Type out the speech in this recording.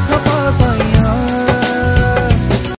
consejo.